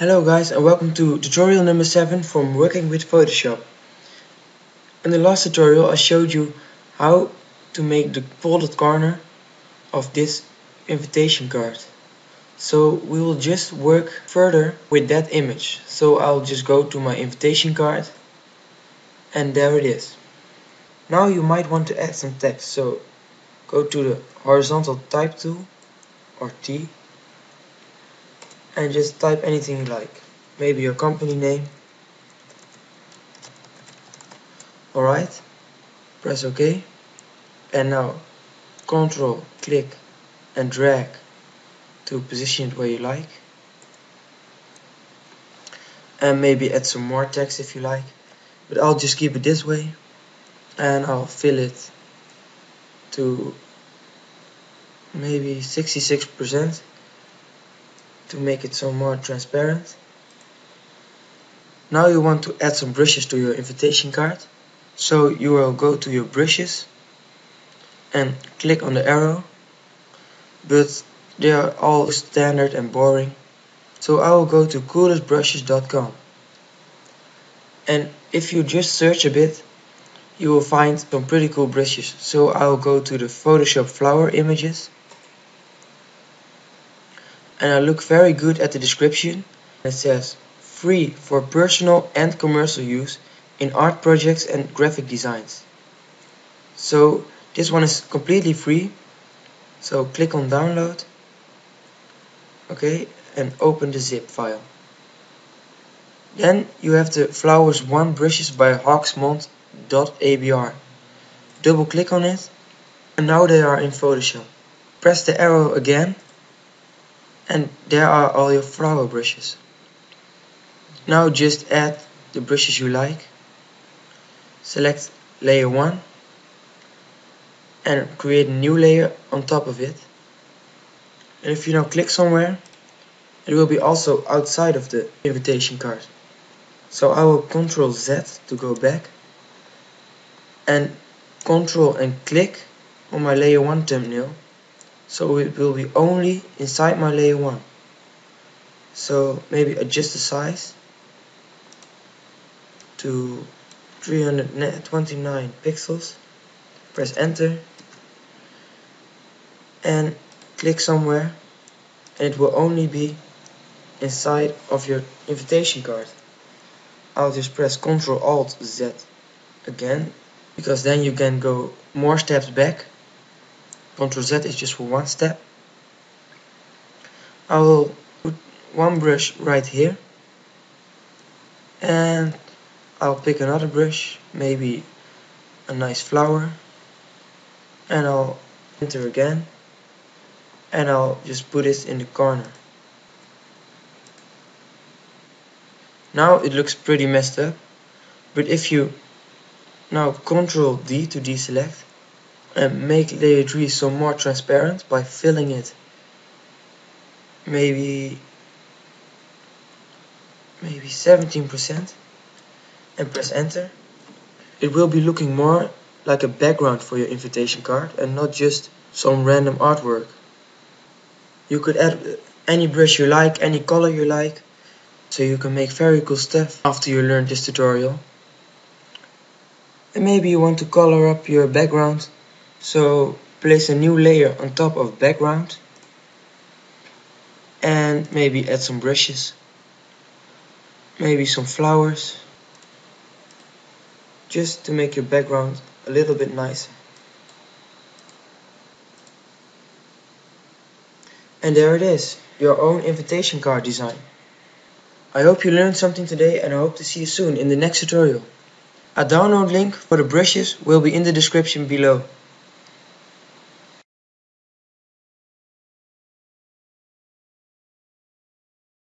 Hello guys and welcome to tutorial number 7 from working with Photoshop. In the last tutorial I showed you how to make the folded corner of this invitation card. So we will just work further with that image. So I'll just go to my invitation card and there it is. Now you might want to add some text so go to the horizontal type tool or T and just type anything you like. Maybe your company name. Alright? Press ok. And now control click and drag to position it where you like. And maybe add some more text if you like. But I'll just keep it this way. And I'll fill it to maybe 66% to make it some more transparent. Now you want to add some brushes to your invitation card. So you will go to your brushes and click on the arrow. But they are all standard and boring. So I will go to coolestbrushes.com. And if you just search a bit, you will find some pretty cool brushes. So I will go to the Photoshop flower images and I look very good at the description. It says free for personal and commercial use in art projects and graphic designs. So this one is completely free. So click on download. Okay, and open the zip file. Then you have the Flowers 1 brushes by hawksmond.abr. Double click on it and now they are in Photoshop. Press the arrow again and there are all your flower brushes. Now just add the brushes you like. Select layer 1 and create a new layer on top of it. And if you now click somewhere, it will be also outside of the invitation card. So I will Ctrl Z to go back and Ctrl and click on my layer 1 thumbnail so it will be only inside my layer 1 so maybe adjust the size to 329 pixels. Press enter. And click somewhere. And it will only be inside of your invitation card. I'll just press Ctrl Alt Z again because then you can go more steps back Ctrl Z is just for one step. I will put one brush right here. And I'll pick another brush, maybe a nice flower. And I'll enter again. And I'll just put it in the corner. Now it looks pretty messed up. But if you now Control D to deselect and make layer 3 some more transparent by filling it. Maybe maybe 17% and press enter. It will be looking more like a background for your invitation card and not just some random artwork. You could add any brush you like, any color you like so you can make very cool stuff after you learn this tutorial. And maybe you want to color up your background so place a new layer on top of background and maybe add some brushes, maybe some flowers, just to make your background a little bit nicer. And there it is, your own invitation card design. I hope you learned something today and I hope to see you soon in the next tutorial. A download link for the brushes will be in the description below.